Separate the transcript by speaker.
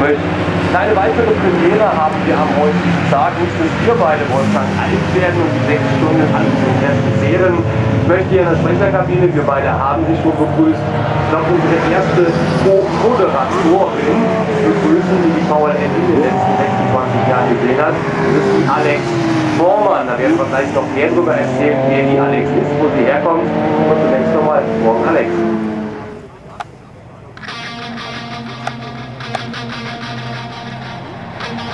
Speaker 1: möchten. Eine weitere Premiere haben wir am heutigen Tag. Nicht, dass wir beide Wolfgang alt werden und die sechs Stunden im Testen zehren. Ich möchte hier in der Sprecherkabine, wir beide haben Sie schon begrüßt, ich glaube unsere erste Co-Moderatorin begrüßen, die die VLN in den letzten 26 Jahren gesehen hat. Das ist die Alex Vormann. Da werden wir gleich noch mehr darüber erzählen, wer die Alex ist, wo sie herkommt. Und zunächst nochmal, morgen Alex.